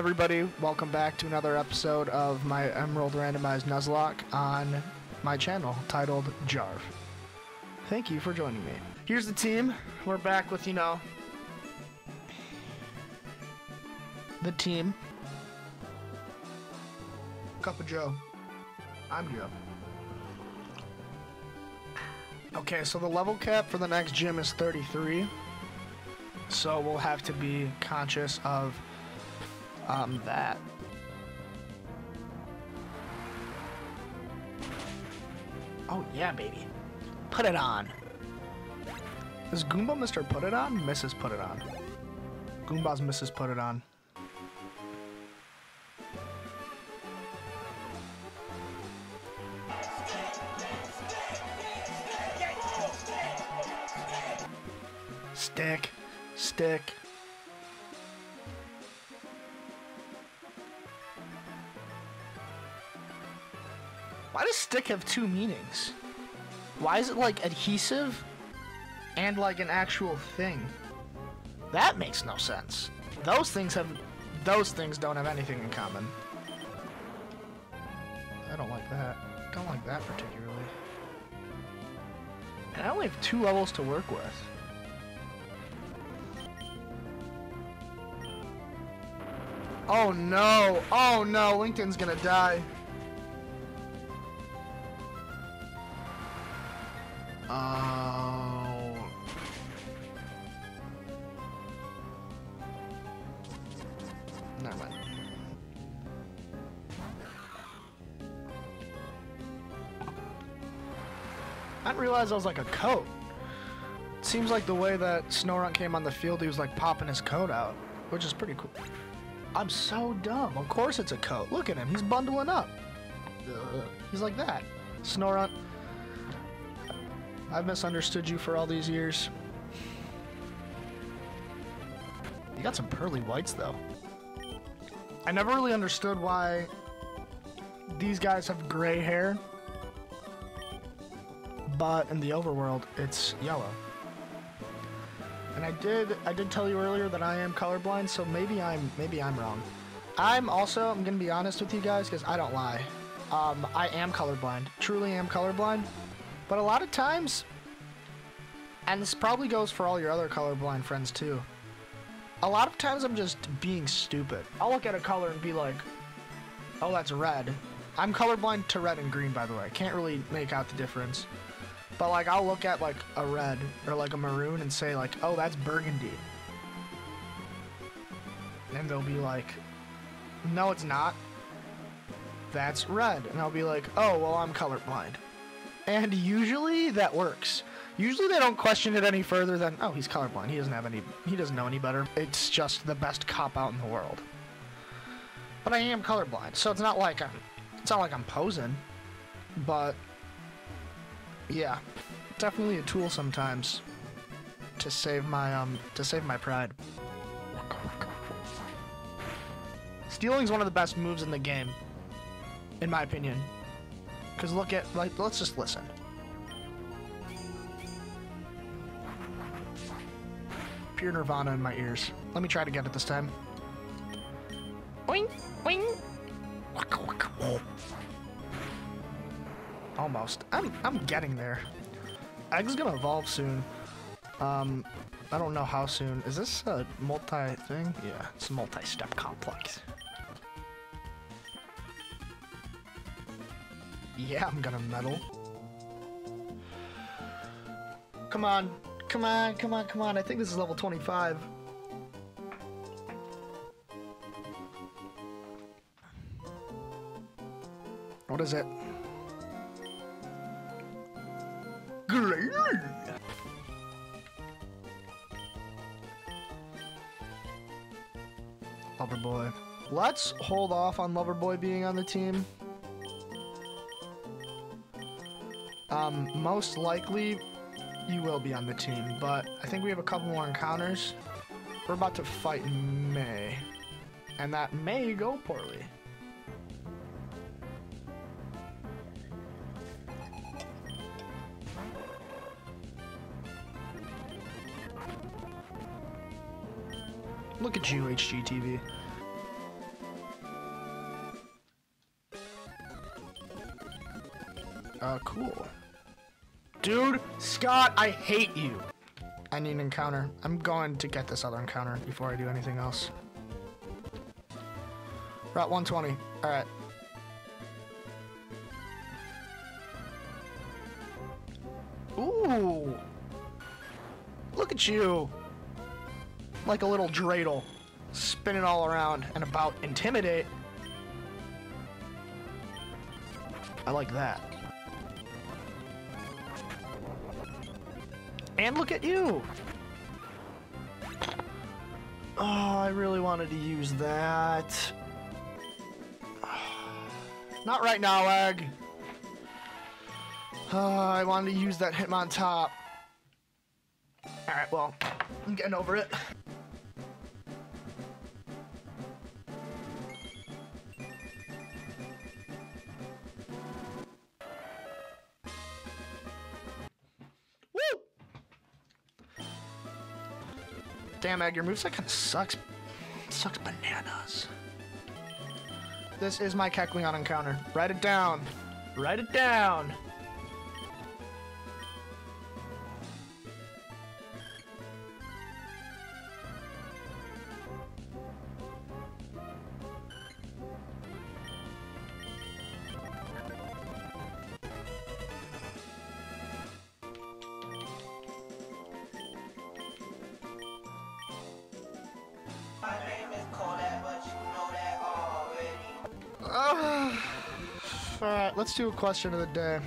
everybody? Welcome back to another episode of my Emerald Randomized Nuzlocke on my channel titled Jarv. Thank you for joining me. Here's the team. We're back with, you know, the team. Cup of Joe. I'm Joe. Okay, so the level cap for the next gym is 33. So we'll have to be conscious of um, that. Oh yeah, baby. Put it on. Is Goomba Mr. Put It On? Mrs. Put It On. Goomba's Mrs. Put It On. Stick. Stick. Why does stick have two meanings? Why is it like adhesive and like an actual thing? That makes no sense. Those things have those things don't have anything in common. I don't like that. Don't like that particularly. And I only have two levels to work with. Oh no! Oh no! LinkedIn's gonna die. I didn't realize I was like a coat. Seems like the way that Snorunt came on the field, he was like popping his coat out, which is pretty cool. I'm so dumb. Of course it's a coat. Look at him. He's bundling up. He's like that. Snorunt, I've misunderstood you for all these years. You got some pearly whites, though. I never really understood why these guys have gray hair, but in the overworld, it's yellow. And I did I did tell you earlier that I am colorblind, so maybe I'm maybe I'm wrong. I'm also I'm gonna be honest with you guys because I don't lie. Um, I am colorblind, truly am colorblind. But a lot of times, and this probably goes for all your other colorblind friends too. A lot of times I'm just being stupid. I'll look at a color and be like, "Oh, that's red." I'm colorblind to red and green, by the way. Can't really make out the difference. But like I'll look at like a red or like a maroon and say like, "Oh, that's burgundy." And they'll be like, "No, it's not. That's red." And I'll be like, "Oh, well, I'm colorblind." And usually that works. Usually they don't question it any further than, "Oh, he's colorblind. He doesn't have any he doesn't know any better." It's just the best cop out in the world. But I am colorblind, so it's not like I'm it's not like I'm posing, but yeah, definitely a tool sometimes to save my um to save my pride. Stealing's one of the best moves in the game, in my opinion. Cause look at like let's just listen. Pure Nirvana in my ears. Let me try to get it this time. Oink, oink. Waka, waka, whoa. Almost. I'm I'm getting there. Egg's gonna evolve soon. Um, I don't know how soon. Is this a multi thing? Yeah, it's a multi-step complex. Yeah, I'm gonna medal. Come on, come on, come on, come on. I think this is level 25. What is it? Loverboy. Let's hold off on Loverboy being on the team. Um, most likely you will be on the team, but I think we have a couple more encounters. We're about to fight May, and that may go poorly. at you, HGTV. Uh, cool. Dude, Scott, I hate you. I need an encounter. I'm going to get this other encounter before I do anything else. Route 120. Alright. Ooh! Look at you! Like a little dreidel. Spinning all around and about intimidate. I like that. And look at you! Oh, I really wanted to use that. Not right now, Egg. I wanted to use that Hitmontop. Alright, well, I'm getting over it. Damn, Egg, your moveset kind of sucks. Sucks bananas. This is my Kecleon encounter. Write it down. Write it down. Alright, let's do a question of the day.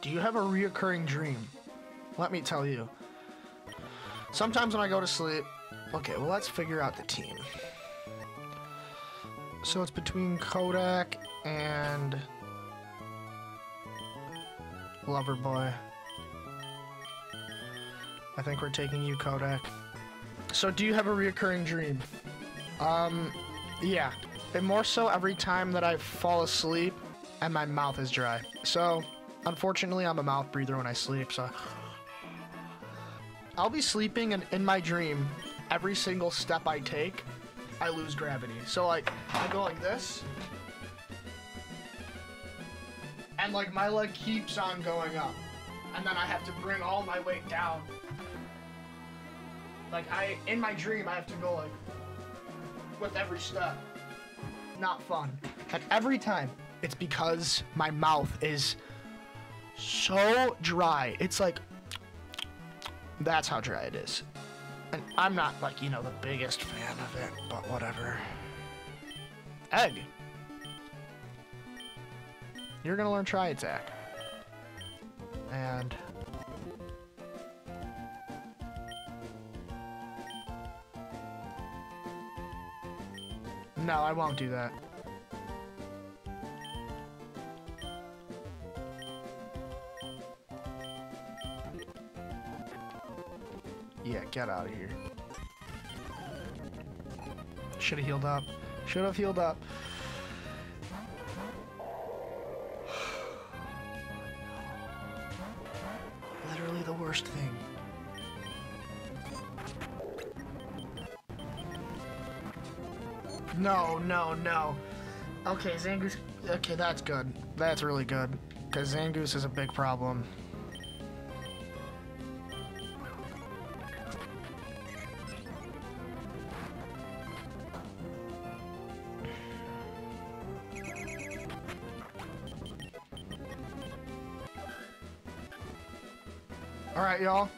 Do you have a reoccurring dream? Let me tell you. Sometimes when I go to sleep. Okay, well, let's figure out the team. So it's between Kodak and. Loverboy. I think we're taking you, Kodak. So, do you have a reoccurring dream? Um, yeah. And more so every time that I fall asleep and my mouth is dry. So, unfortunately, I'm a mouth breather when I sleep, so. I'll be sleeping and in my dream, every single step I take, I lose gravity. So, like, I go like this. And, like, my leg keeps on going up. And then I have to bring all my weight down. Like, I, in my dream, I have to go, like, with every step not fun. And every time, it's because my mouth is so dry. It's like, that's how dry it is. And I'm not, like, you know, the biggest fan of it, but whatever. Egg. You're gonna learn Tri Attack. And. No, I won't do that. Yeah, get out of here. Should have healed up. Should have healed up. Literally the worst thing. No, no, no. Okay, Zangoose. Okay, that's good. That's really good. Because Zangoose is a big problem. Alright, y'all.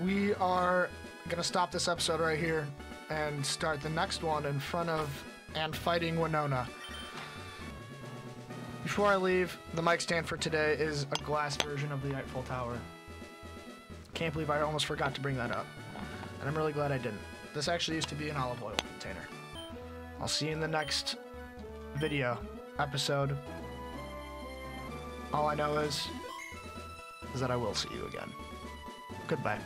We are gonna stop this episode right here and start the next one in front of and fighting Winona. Before I leave, the mic stand for today is a glass version of the Eiffel Tower. Can't believe I almost forgot to bring that up. And I'm really glad I didn't. This actually used to be an olive oil container. I'll see you in the next video, episode. All I know is, is that I will see you again. Goodbye.